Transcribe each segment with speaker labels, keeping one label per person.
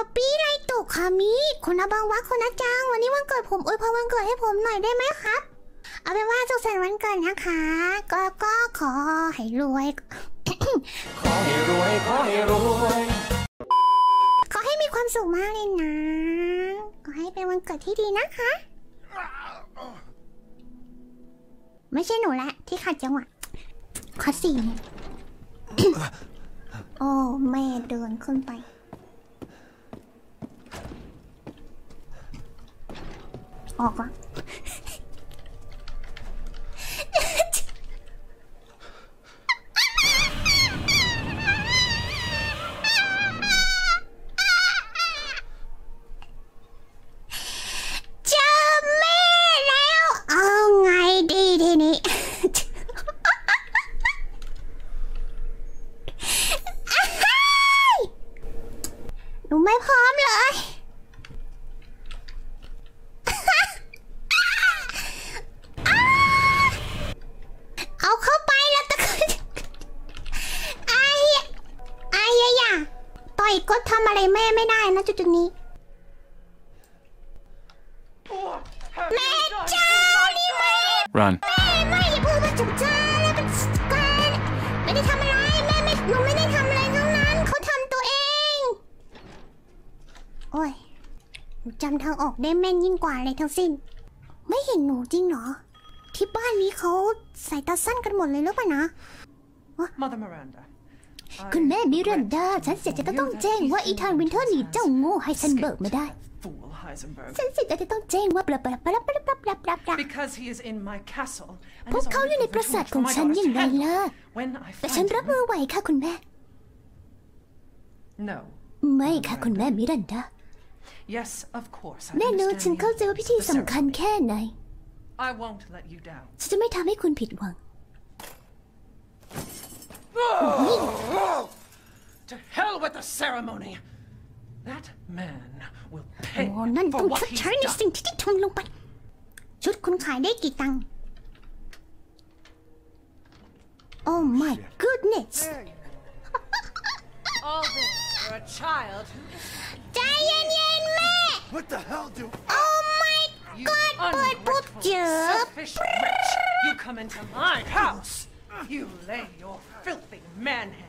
Speaker 1: ป๊อปปี้ไรตุกค่ะมิคุณอาบังวะคุณอาจัง วันนี้วันเกิดผมอวยพรวันเกิดให้ผมหน่อยได้ไหมครับ เอาเป็นว่าสุขสันต์วันเกิดนะคะ ก็ก็ขอให้รวย
Speaker 2: ขอให้รวย ขอให้รวย
Speaker 1: ขอให้มีความสุขมากเลยนะ ขอให้เป็นวันเกิดที่ดีนะคะ ไม่ใช่หนูแหละที่ขัดจังหวะข้อสี่เนี่ย โอ้แม่เดินขึ้นไป 好吧。 อยก็ทำอะไรแม่ไม่ได้นะจุดๆนี้แม่เจ้านี่ไม่
Speaker 2: Run
Speaker 1: แม่ไม่อย่าพูดว่าจุดจ้าแล้วเป็นการไม่ได้ทำอะไรแม่ไม่หนูไม่ได้ทำอะไรทั้งนั้นเขาทำตัวเอง โอ้ยหนูจำทางออกได้แม่นยิ่งกว่าอะไรทั้งสิ้น ไม่เห็นหนูจริงเหรอ ที่บ้านนี้เขาใส่ตาสั้นกันหมดเลยหรือเปล่านะ
Speaker 3: Mother Miranda.
Speaker 1: คุณแม่มิรันดา ฉันเสียใจจะต้องแจ้งว่าอีธานวินเทอร์นี่เจ้าโง่ไฮเซนเบิร์กไม่ได้ ฉันเสียใจจะต้องแจ้งว่าปลับปลับปลาบปลาบปลาบปลา
Speaker 3: บ
Speaker 1: พวกเขาอยู่ในปราสาทของฉันยังไงล่ะ แต่ฉันรับมือไหวค่ะคุณแม่ ไม่ค่ะคุณแม่มิรันดาแน่นอนฉันเข้าใจว่าพิธีสำคัญแค่ไหน ฉันจะไม่ทำให้คุณผิดหวัง
Speaker 3: To hell with the ceremony. That man will pay
Speaker 1: โอ้นั่นต้อ
Speaker 3: for
Speaker 1: ง
Speaker 3: what
Speaker 1: ชด
Speaker 3: he's
Speaker 1: ใช้ใน
Speaker 3: done.
Speaker 1: สิ่งที่ได้ทำลงไป ชุดคุณขายได้กี่ตังค์ Oh my goodness
Speaker 3: All this for a child
Speaker 1: ใจเย็นๆแม่
Speaker 4: What the hell do?
Speaker 1: Oh my
Speaker 3: You
Speaker 1: god เปิดปุ๊บ
Speaker 3: ungrateful,
Speaker 1: เจอ
Speaker 3: selfish wretch! You come into my house! You lay your filthy man hands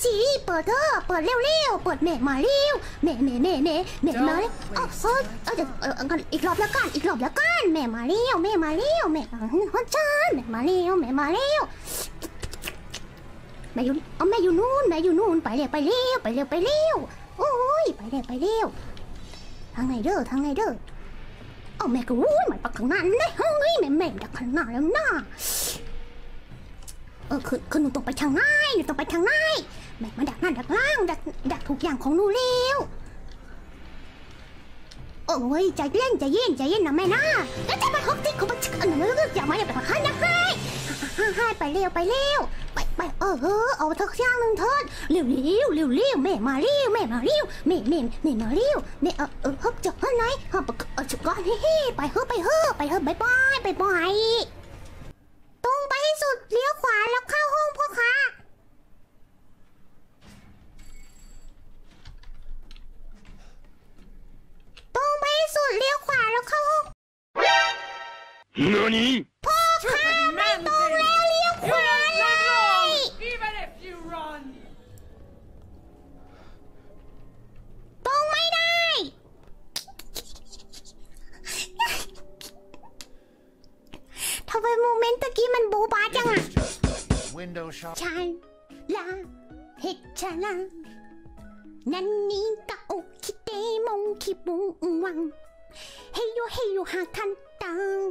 Speaker 1: เปิดสิเปิดเถอะเปิดเร็วๆเปิดแม่มาเร็วแม่แม่แม่แม่แม่มาเร็วเออเออเออเดี๋ยวเอองั้นอีกรอบแล้วกันอีกรอบแล้วกันแม่มาเร็วแม่มาเร็วแม่มาฮันจันแม่มาเร็วแม่มาเร็วแม่อยู่เอาแม่อยู่นู่นแม่อยู่นู่นไปเร็วไปเร็วไปเร็วไปเร็วโอ้ยไปเร็วไปเร็วทางไหนเด้อทางไหนเด้อเอาแม่ก็วุ้ยหมายปักข้างหน้าเลยเฮ้ยแม่แม่ดักข้างหน้าแล้วนะเออคือคือหนูต้องไปทางไหนหนูต้องไปทางไหน แม่มาดักหน้าดักล่างดักดักทุกอย่างของหนูเร็วโอ้ยใจเย็นใจเย็นใจเย็นนะแม่นะแล้วจะไปฮอกติ๊กเขาไปชิอันนั้นอย่ามาอย่าไปให้นะให้ให้ไปเร็วไปเร็วไปไปเออเออเอาเถอะย่างหนึ่งเถิดเร็วเร็วเร็วเร็วแม่มาเร็วแม่มาเร็วแม่แม่แม่มาเร็วแม่เออเออฮับจะให้ไหนฮับเออจุกก่อนเฮ้เฮ้ไปเฮ้ไปเฮ้ไปเฮ้บายบาย
Speaker 2: NANI
Speaker 1: พ่อค้าไม่ตรงแล้วเลี้ยวขวาเลย
Speaker 3: Even if you run!
Speaker 1: ตรงไม่ได้ ทำไมโมเมนต์ตะกี้มันโบบาจังอะ
Speaker 4: Window shop.
Speaker 1: ฉันละเหตุฉันละนั่นนี่กะโอคิเตมงคิบุงวังเฮโยเฮโยหาคันตัง